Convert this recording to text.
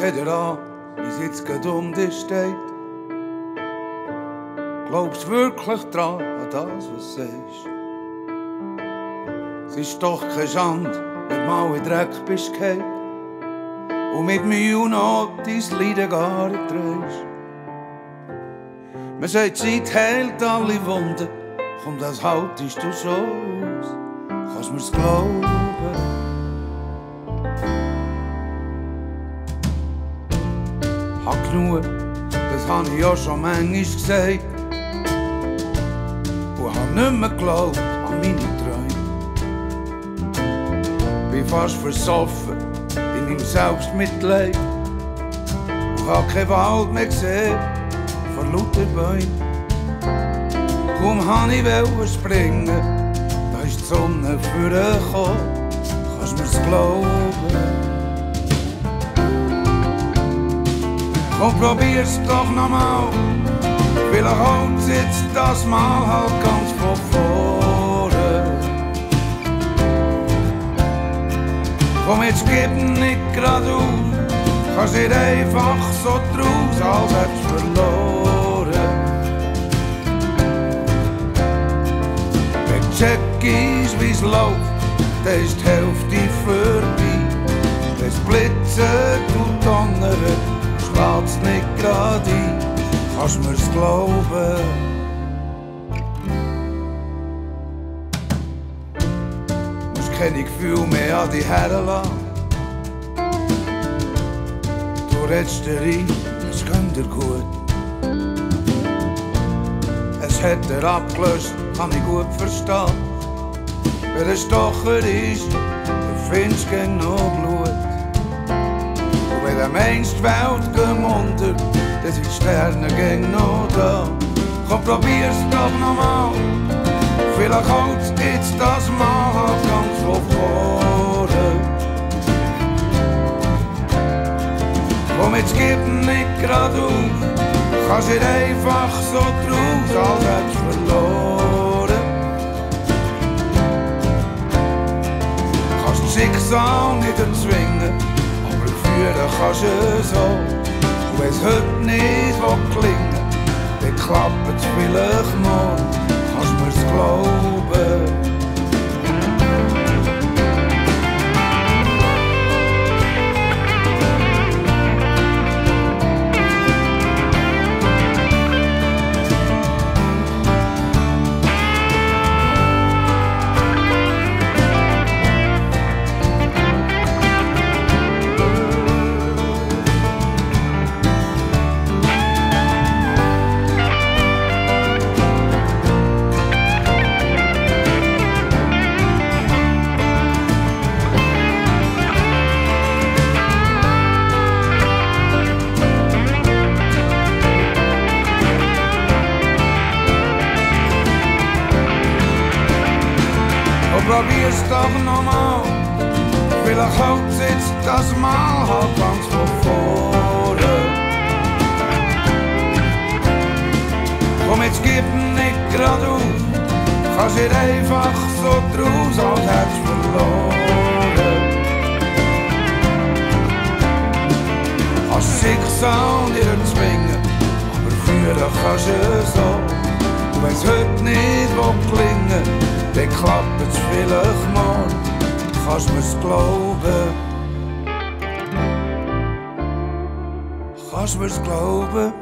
hat er an, wie es jetzt gerade um dich steht. Glaubst wirklich dran an das, was sagst? Es ist doch keine Schande, wenn du mal in Dreck bist gefallen und mit Mühe und Not dein Leiden gar nicht trägst. Man sagt, Zeit heilt alle Wunden, komm, das haltest du so aus. Kannst mir's glauben? Hab genug, das hab ich ja schon manchmal gesagt. Und hab nicht mehr geglaubt an meine Träume. Bin fast versoffen in meinem Selbstmitleid. Und hab keinen Wald mehr gesehen vor lauter Bäumen. Kaum han ich wollte springen, da ist die Sonne vorgekommen. Kannst mir's glauben? Komm, probier's doch nochmal. Vielleicht jetzt das Mal halt ganz von vorne. Komm, jetzt gib nicht grad auf. Kannst nicht einfach so draus, als hätt's verloren. Wenn check ist, wie's läuft, dann ist die Hälfte vorbei. Es blitzet und donnert, schlägt's nicht grad ein. Kannst mir's glauben? Musst keine Gefühle mehr an dich herlassen. Du redest dir ein, es kommt dir gut. Es hat er abgelöst, kann ich gut verstehen. Wer ein Stocher ist, du findest noch Blut. Meinst, die Welt geht unter, dann sind die Sterne noch da. Komm, probier's doch nochmal. Vielleicht holt's jetzt das Mal ganz von vorne. Komm, jetzt gib nicht grad auf. Kannst nicht einfach so draus, als hätt's verloren. Kannst das Schicksal nicht erzwingen, aber führen kannst du so. Und wenn's heute nicht will klingen, dann klappt's vielleicht morgen. Kannst mir's Probier's doch nochmal. Vielleicht holt's jetzt das Mal halt ganz von vorne. Komm, jetzt gib nicht grad auf. Kannst nicht einfach so draus, als hätt's verloren. Schicksal nicht erzwingen, aber führen kannst du so. Und wenn's heute nicht will klingen, dann klappt's vielleicht morgen. Kannst mir's glauben? Kannst mir's glauben?